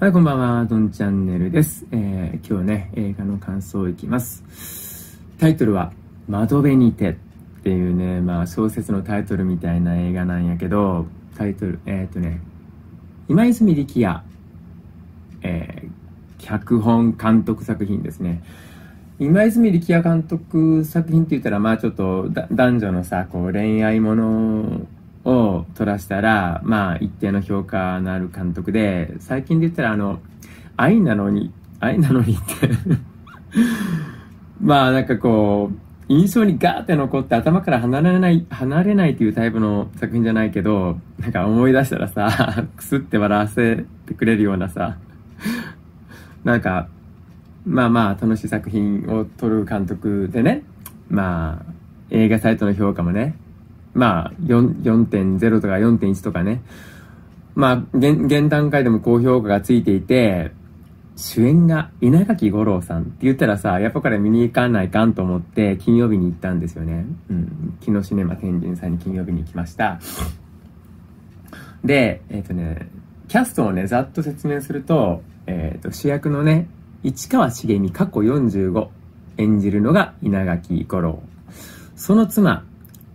はい、こんばんは、ドンチャンネルです。えー、今日ね、映画の感想いきます。タイトルは、窓辺にてっていうね、まあ小説のタイトルみたいな映画なんやけど、タイトル、えー、っとね、今泉力也、えー、脚本監督作品ですね。今泉力也監督作品って言ったら、まあちょっと男女のさ、こう恋愛ものを取らせたら、まあ、一定の評価のある監督で、最近で言ったら、あの、愛なのに、愛なのにって まあ、なんかこう、印象にガーって残って頭から離れない、離れないっていうタイプの作品じゃないけど、なんか思い出したらさ、くすって笑わせてくれるようなさ、なんか、まあまあ楽しい作品を撮る監督でね、まあ、映画サイトの評価もね、まあ、4.0とか4.1とかね。まあ、現、現段階でも高評価がついていて、主演が稲垣吾郎さんって言ったらさ、やっぱこれ見に行かないかんと思って金曜日に行ったんですよね。うん。昨日シネマ天神さんに金曜日に行きました。で、えっ、ー、とね、キャストをね、ざっと説明すると、えっ、ー、と、主役のね、市川茂美過去45演じるのが稲垣吾郎。その妻、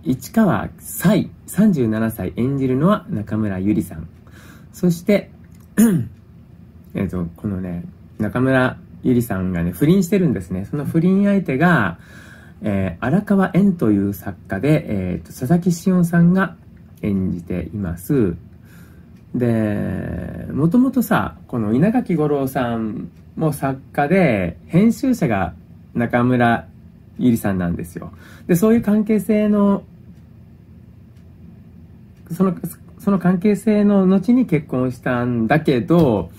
市川彩37歳演じるのは中村ゆりさん。そして、えっと、このね、中村ゆりさんがね、不倫してるんですね。その不倫相手が、えー、荒川縁という作家で、えーと、佐々木志音さんが演じています。で、もともとさ、この稲垣吾郎さんも作家で、編集者が中村ゆりさんなんですよ。で、そういう関係性のその、その関係性の後に結婚したんだけど、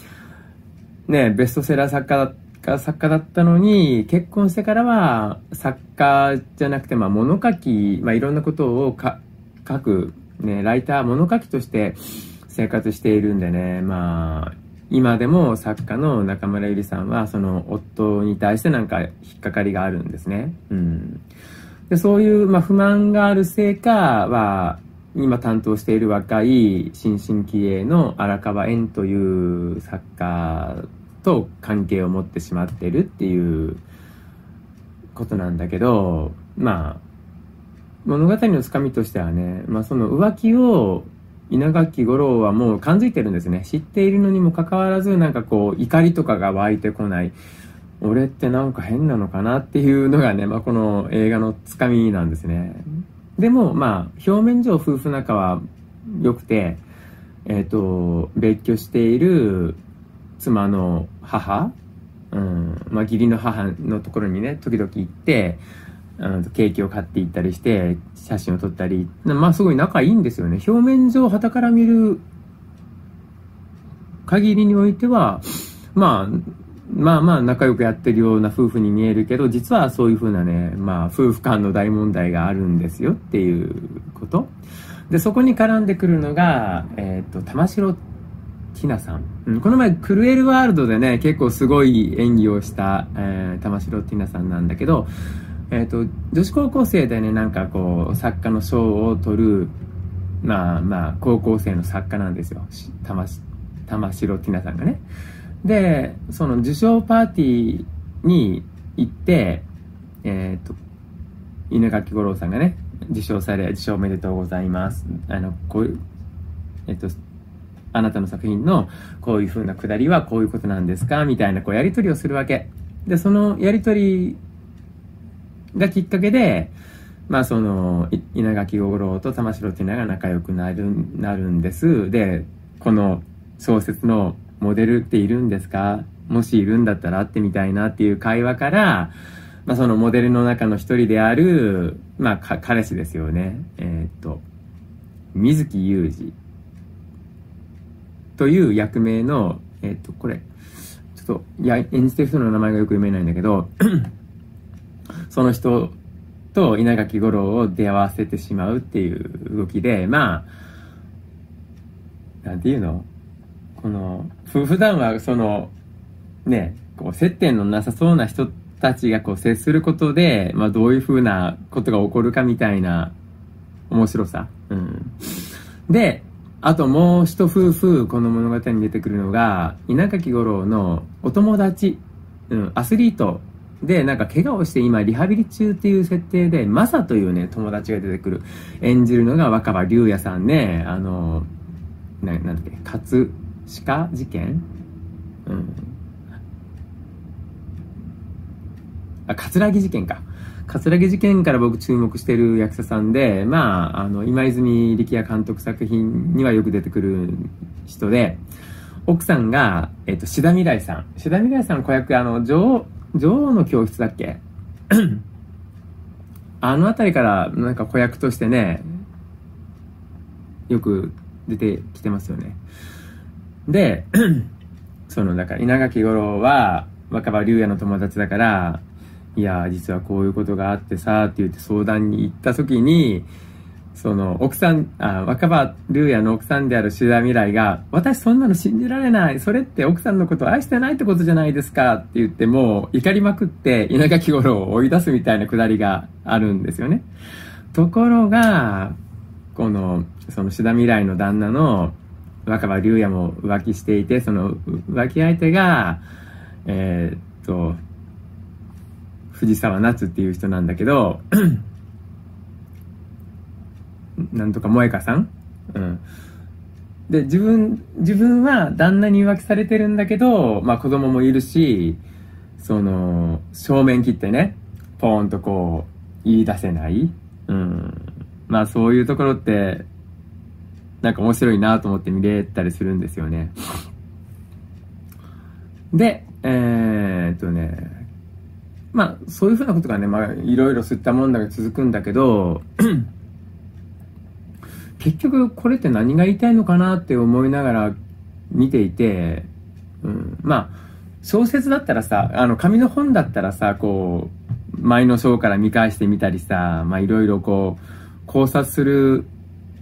ね、ベストセラー作家が作家だったのに、結婚してからは作家じゃなくて、まあ物書き、まあいろんなことをか書く、ね、ライター、物書きとして生活しているんでね、まあ、今でも作家の中村ゆりさんは、その夫に対してなんか引っかかりがあるんですね。うん。で、そういう、まあ、不満があるせいかは、今担当している若い新進気鋭の荒川縁という作家と関係を持ってしまってるっていうことなんだけど、まあ、物語のつかみとしてはね、まあその浮気を稲垣吾郎はもう感づいてるんですね。知っているのにもかかわらず、なんかこう、怒りとかが湧いてこない。俺ってなんか変なのかなっていうのがね、まあこの映画のつかみなんですね。でも、まあ、表面上夫婦仲は良くて、えっ、ー、と、別居している妻の母、うん、まあ、義理の母のところにね、時々行って、あのケーキを買って行ったりして、写真を撮ったり、まあ、すごい仲いいんですよね。表面上、旗から見る限りにおいては、まあ、まあまあ仲良くやってるような夫婦に見えるけど、実はそういうふうなね、まあ夫婦間の大問題があるんですよっていうこと。で、そこに絡んでくるのが、えっ、と、玉城ティナさん。うん、この前、クルエルワールドでね、結構すごい演技をした、えー、玉城ティナさんなんだけど、えっ、ー、と、女子高校生でね、なんかこう、作家の賞を取る、まあまあ、高校生の作家なんですよ。玉、玉城ティナさんがね。で、その受賞パーティーに行って、えっ、ー、と、稲垣吾郎さんがね、受賞され、受賞おめでとうございます。あの、こういう、えっ、ー、と、あなたの作品のこういう風なくだりはこういうことなんですか？みたいなこうやりとりをするわけ。で、そのやりとりがきっかけで、まあその、稲垣吾郎と玉城ティナが仲良くなる、なるんです。で、この小説のモデルっているんですか？もしいるんだったら会ってみたいなっていう会話から、まあ、そのモデルの中の一人である、まあ、彼氏ですよね。えー、っと、水木裕二という役名の、えー、っと、これ、ちょっと、いや、演じてる人の名前がよく読めないんだけど、その人と稲垣吾郎を出会わせてしまうっていう動きで、まあ、なんていうの？この、普段はその、ね、こう接点のなさそうな人たちがこう接することで、まあどういうふうなことが起こるかみたいな面白さ。うん。で、あともう一夫婦、この物語に出てくるのが、稲垣吾郎のお友達、うん、アスリートで、なんか怪我をして今リハビリ中っていう設定で、マサというね、友達が出てくる。演じるのが若葉龍也さんね、あの、ななんだっけ、葛飾事件？うん。あ、葛城事件か。葛城事件から僕注目してる役者さんで、まあ、あの、今泉力也監督作品にはよく出てくる人で、奥さんが、えっ、と、志田未来さん。志田未来さん子役、あの、女王、女王の教室だっけ？あの辺りからなんか子役としてね、よく出てきてますよね。で、その、だから稲垣吾郎は若葉龍也の友達だから、いや、実はこういうことがあってさ、って言って相談に行った時に、その、奥さん、あ、若葉龍也の奥さんである志田未来が、私そんなの信じられない。それって奥さんのことを愛してないってことじゃないですかって言ってもう、怒りまくって稲垣吾郎を追い出すみたいなくだりがあるんですよね。ところが、この、その志田未来の旦那の若葉龍也も浮気していて、その浮気相手が、えー、っと、藤沢夏っていう人なんだけど、なんとか萌香さん？うん。で、自分、自分は旦那に浮気されてるんだけど、まあ子供もいるし、その、正面切ってね、ポーンとこう、言い出せない。うん。まあそういうところって、なんか面白いなと思って見れたりするんですよね。で、えー、っとね、まあそういうふうなことがね、まあいろいろ吸ったもんだが続くんだけど、結局これって何が言いたいのかなって思いながら見ていて、うん、まあ、小説だったらさ、あの、紙の本だったらさ、こう、前の章から見返してみたりさ、まあいろいろこう、考察する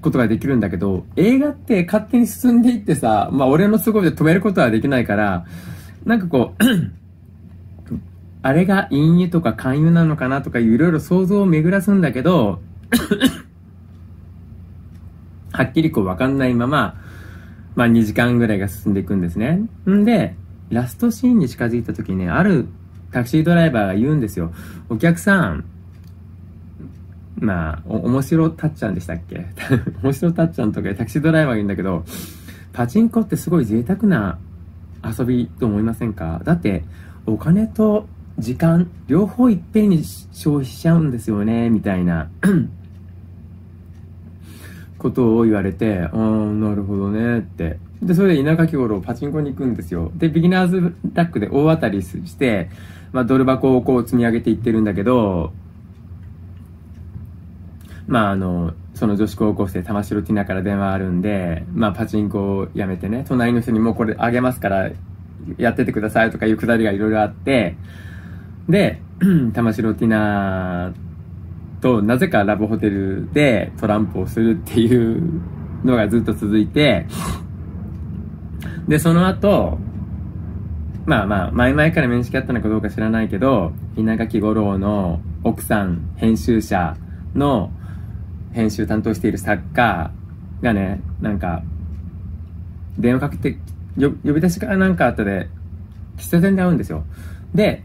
ことができるんだけど、映画って勝手に進んでいってさ、まあ俺の都合で止めることはできないから、なんかこう あれが陰油とか勧誘なのかなとかいろいろ想像を巡らすんだけどはっきりこうわかんないまま、まあ2時間ぐらいが進んでいくんですね。んで、ラストシーンに近づいた時にね、あるタクシードライバーが言うんですよ。お客さん、まあ、お、面白たっちゃんでしたっけ？面白たっちゃんとかタクシードライバーが言うんだけど、パチンコってすごい贅沢な遊びと思いませんか？だって、お金と時間、両方いっぺんに消費しちゃうんですよね、みたいなことを言われて、ああ、なるほどねって。で、それで稲垣吾郎パチンコに行くんですよ。で、ビギナーズラックで大当たりして、まあ、ドル箱をこう積み上げていってるんだけど、まあ、あの、その女子高校生、玉城ティナから電話あるんで、まあ、パチンコをやめてね、隣の人にもうこれあげますから、やっててくださいとかいうくだりがいろいろあって、で、玉城ティナと、なぜかラブホテルでトランプをするっていうのがずっと続いて、で、その後、まあまあ、前々から面識あったのかどうか知らないけど、稲垣吾郎の奥さん、編集者の編集担当している作家がね、なんか、電話かけて、呼び出しからなんかあったで、喫茶店で会うんですよ。で、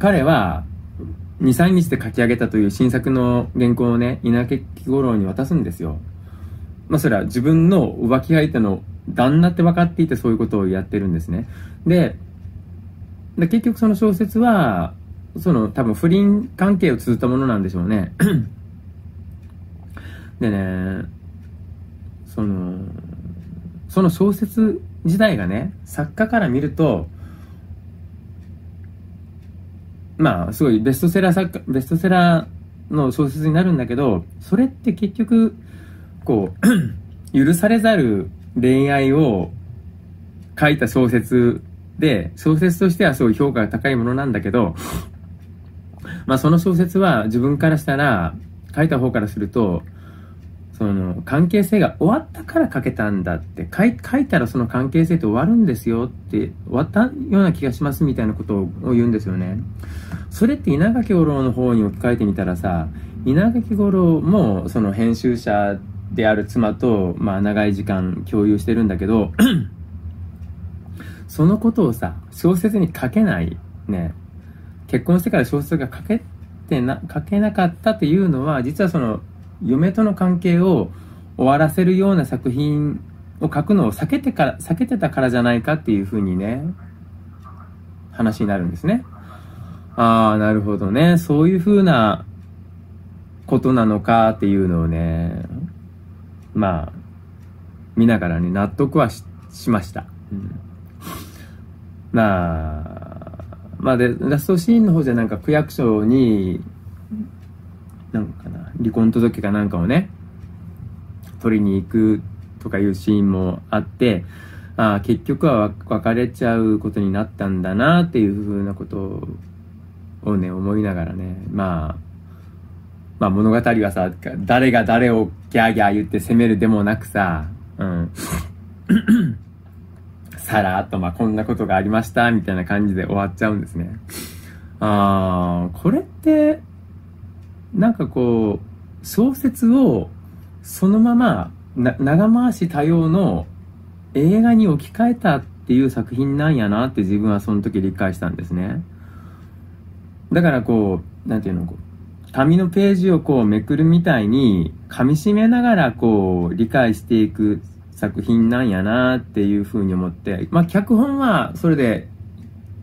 彼は、2、3日で書き上げたという新作の原稿をね、稲垣吾郎に渡すんですよ。まあそれは自分の浮気相手の旦那って分かっていてそういうことをやってるんですね。で、で結局その小説は、その多分不倫関係を綴ったものなんでしょうね。でね、その、その小説自体がね、作家から見ると、まあ、すごいベストセラー作家、ベストセラーの小説になるんだけど、それって結局、こう、許されざる恋愛を書いた小説で、小説としてはすごい評価が高いものなんだけど、まあその小説は自分からしたら、書いた方からすると、その関係性が終わったから書けたんだって書い書いたらその関係性って終わるんですよって終わったような気がしますみたいなことを言うんですよね。それって稲垣吾郎の方に置き換えてみたらさ稲垣吾郎もその編集者である妻と、まあ、長い時間共有してるんだけど、そのことをさ、小説に書けない、ね、結婚してから小説が書けてな、書けなかったっていうのは、実はその、嫁との関係を終わらせるような作品を書くのを避けてから、避けてたからじゃないかっていうふうにね、話になるんですね。ああ、なるほどね。そういうふうなことなのかっていうのをね、まあ、見ながらね、納得はしました。うん、まあ、まあで、ラストシーンの方じゃなんか区役所に、離婚届かなんかをね、取りに行くとかいうシーンもあって、ああ、結局は別れちゃうことになったんだなっていうふうなことをね、思いながらね、まあ、まあ物語はさ、誰が誰をギャーギャー言って責めるでもなくさ、うん。さらっとまあこんなことがありましたみたいな感じで終わっちゃうんですね。ああ、これって、なんかこう、小説をそのまま長回し多様の映画に置き換えたっていう作品なんやなって自分はその時理解したんですね。だからこう、なんていうの、こう紙のページをこうめくるみたいに噛み締めながらこう理解していく作品なんやなっていうふうに思って、まあ脚本はそれで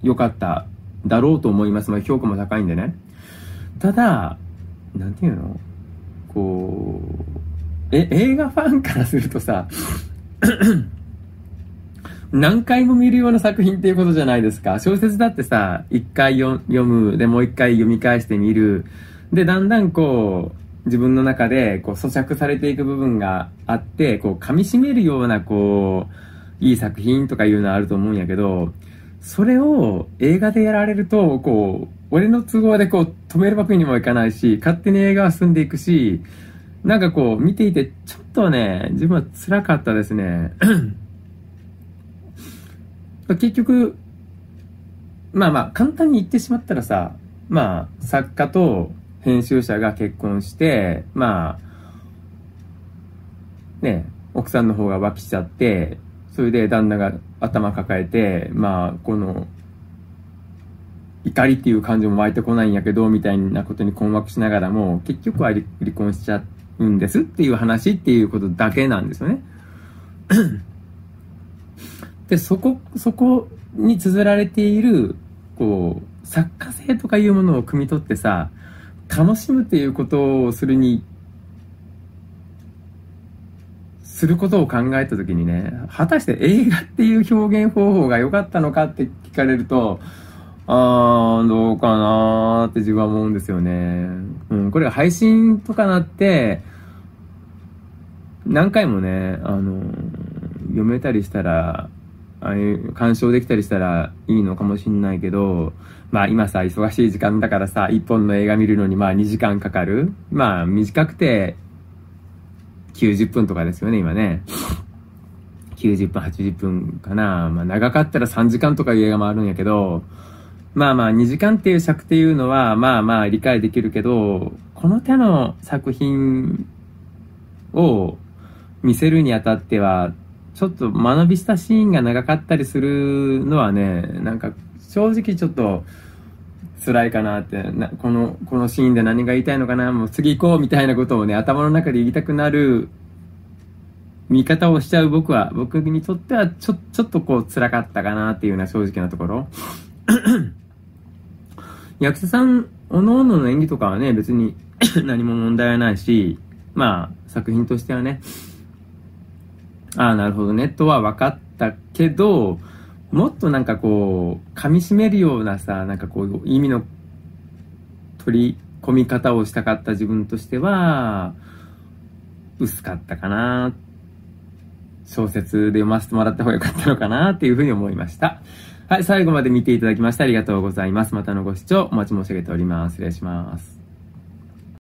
良かっただろうと思います。まあ評価も高いんでね。ただ、なんていうのこう、え、映画ファンからするとさ、何回も見るような作品っていうことじゃないですか。小説だってさ、一回読む、でもう一回読み返してみる。で、だんだんこう、自分の中でこう咀嚼されていく部分があって、こう噛み締めるようなこう、いい作品とかいうのはあると思うんやけど、それを映画でやられると、こう、俺の都合でこう止めるわけにもいかないし、勝手に映画は進んでいくし、なんかこう見ていてちょっとね、自分は辛かったですね。結局、まあまあ、簡単に言ってしまったらさ、まあ、作家と編集者が結婚して、まあ、ね、奥さんの方が浮気しちゃって、それで旦那が頭抱えて、まあ、この、怒りっていう感情も湧いてこないんやけど、みたいなことに困惑しながらも、結局は離婚しちゃうんですっていう話っていうことだけなんですよね。で、そこ、そこに綴られている、こう、作家性とかいうものを汲み取ってさ、楽しむっていうことをするに、することを考えたときにね、果たして映画っていう表現方法が良かったのかって聞かれると、あー、どうかなーって自分は思うんですよね。うん、これが配信とかなって、何回もね、あの、読めたりしたら、ああいう鑑賞できたりしたらいいのかもしんないけど、まあ今さ、忙しい時間だからさ、一本の映画見るのにまあ2時間かかる。まあ短くて90分とかですよね、今ね。90分、80分かな。まあ長かったら3時間とかいう映画もあるんやけど、まあまあ2時間っていう尺っていうのはまあまあ理解できるけど、この手の作品を見せるにあたっては、ちょっと間延びしたシーンが長かったりするのはね、なんか正直ちょっと辛いかなって、なこの、このシーンで何が言いたいのかな、もう次行こうみたいなことをね、頭の中で言いたくなる見方をしちゃう僕は、僕にとってはちょ、ちょっとこう辛かったかなっていうような正直なところ。役者さん、おのおのの演技とかはね、別に 何も問題はないし、まあ、作品としてはね、ああ、なるほどね、とは分かったけど、もっとなんかこう、噛み締めるようなさ、なんかこう、意味の取り込み方をしたかった自分としては、薄かったかな。小説で読ませてもらった方が良かったのかなっていうふうに思いました。はい、最後まで見ていただきましてありがとうございます。またのご視聴お待ち申し上げております。失礼します。